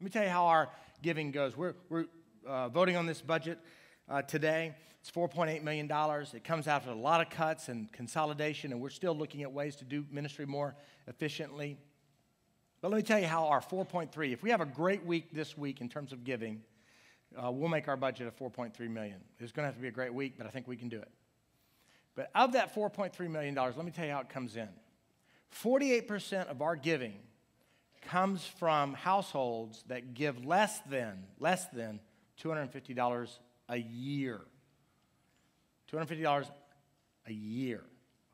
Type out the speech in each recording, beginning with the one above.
Let me tell you how our giving goes. We're, we're uh, voting on this budget uh, today. It's $4.8 million. It comes after a lot of cuts and consolidation, and we're still looking at ways to do ministry more efficiently. But let me tell you how our 4.3, if we have a great week this week in terms of giving, uh, we'll make our budget of 4.3 million. It's going to have to be a great week, but I think we can do it. But of that 4.3 million dollars, let me tell you how it comes in. 48% of our giving comes from households that give less than less than $250 a year. $250 a year.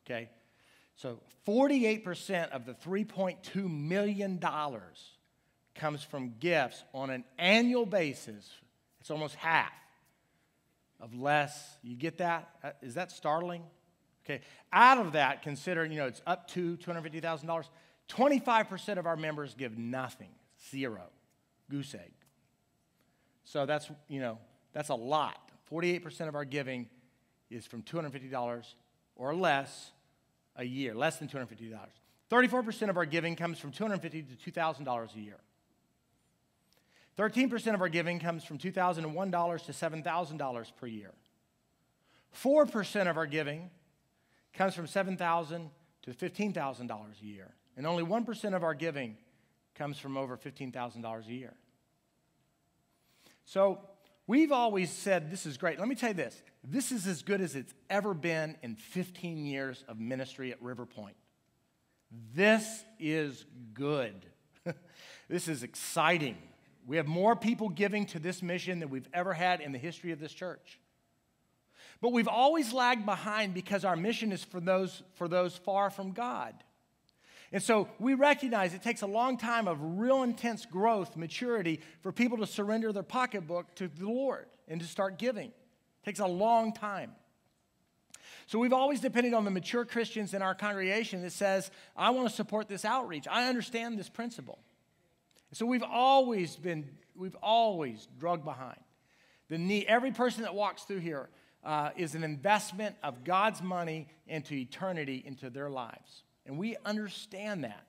Okay? So 48% of the $3.2 million comes from gifts on an annual basis. It's almost half of less. You get that? Uh, that startling? Okay. Out of that, consider, you know, it's up to $250,000. 25% of our members give nothing, zero, goose egg. So that's, you know, that's a lot. 48% of our giving is from $250 or less a year, less than $250. 34% of our giving comes from $250 to $2,000 a year. 13% of our giving comes from $2,001 to $7,000 per year. 4% of our giving comes from $7,000 to $15,000 a year. And only 1% of our giving comes from over $15,000 a year. So we've always said this is great. Let me tell you this this is as good as it's ever been in 15 years of ministry at River Pointe. This is good. this is exciting. We have more people giving to this mission than we've ever had in the history of this church. But we've always lagged behind because our mission is for those, for those far from God. And so we recognize it takes a long time of real intense growth, maturity, for people to surrender their pocketbook to the Lord and to start giving. It takes a long time. So we've always depended on the mature Christians in our congregation that says, I want to support this outreach. I understand this principle. So we've always been, we've always drugged behind. The need, every person that walks through here uh, is an investment of God's money into eternity, into their lives. And we understand that.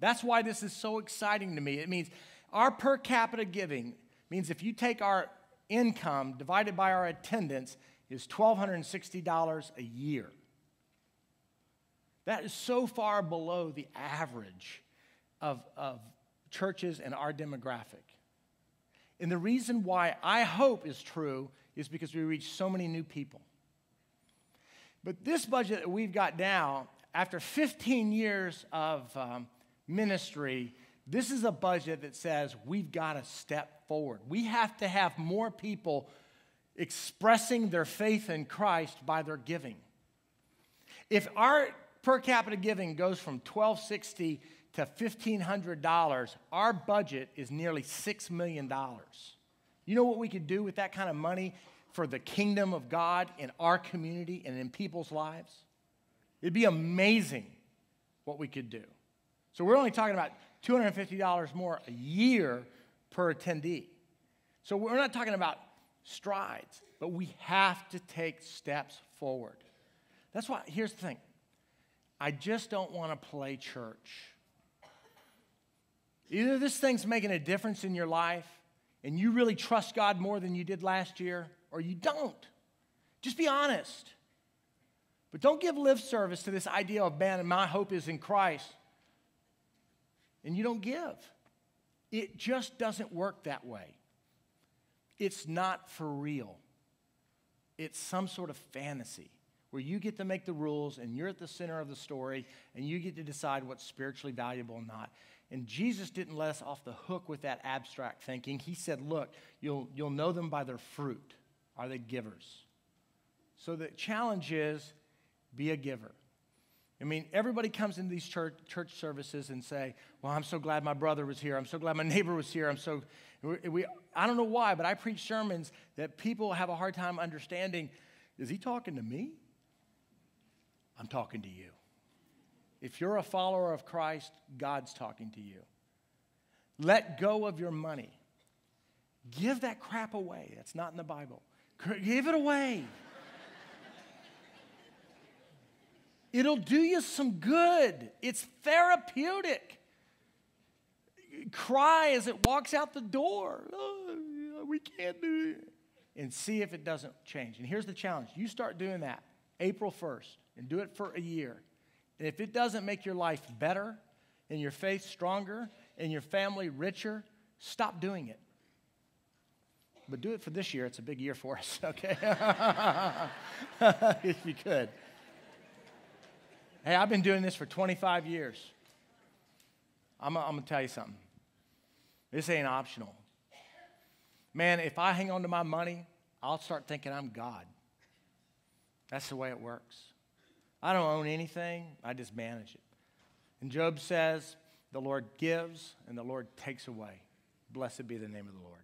That's why this is so exciting to me. It means our per capita giving means if you take our income divided by our attendance is $1,260 a year. That is so far below the average of, of churches and our demographic. And the reason why I hope is true is because we reach so many new people. But this budget that we've got now, after 15 years of um, ministry, this is a budget that says we've got to step forward. We have to have more people expressing their faith in Christ by their giving. If our per capita giving goes from 1260 to $1,500, our budget is nearly $6 million. You know what we could do with that kind of money for the kingdom of God in our community and in people's lives? It'd be amazing what we could do. So we're only talking about $250 more a year per attendee. So we're not talking about strides, but we have to take steps forward. That's why, here's the thing I just don't want to play church. Either this thing's making a difference in your life and you really trust God more than you did last year, or you don't. Just be honest. But don't give lip service to this idea of, man, and my hope is in Christ, and you don't give. It just doesn't work that way. It's not for real. It's some sort of fantasy where you get to make the rules and you're at the center of the story and you get to decide what's spiritually valuable and not. And Jesus didn't let us off the hook with that abstract thinking. He said, Look, you'll, you'll know them by their fruit. Are they givers? So the challenge is be a giver. I mean, everybody comes into these church, church services and say, Well, I'm so glad my brother was here. I'm so glad my neighbor was here. I'm so, we, I don't know why, but I preach sermons that people have a hard time understanding. Is he talking to me? I'm talking to you. If you're a follower of Christ, God's talking to you. Let go of your money. Give that crap away. That's not in the Bible. Give it away. It'll do you some good. It's therapeutic. cry as it walks out the door. Oh, we can't do it. And see if it doesn't change. And here's the challenge you start doing that April 1st and do it for a year. And if it doesn't make your life better and your faith stronger and your family richer, stop doing it. But do it for this year. It's a big year for us, okay? if you could. Hey, I've been doing this for 25 years. I'm, I'm going to tell you something. This ain't optional. Man, if I hang on to my money, I'll start thinking I'm God. That's the way it works. I don't own anything, I just manage it. And Job says, The Lord gives and the Lord takes away. Blessed be the name of the Lord.